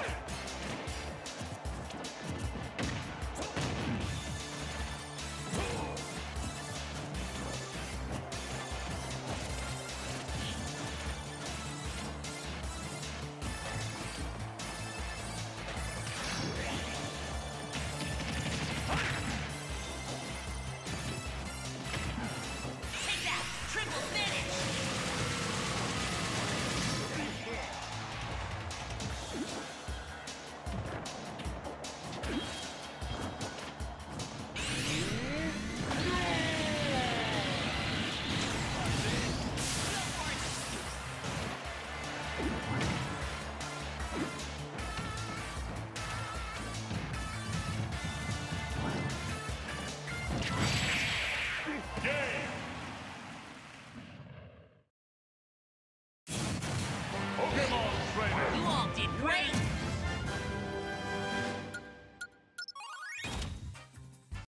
Got it. Great!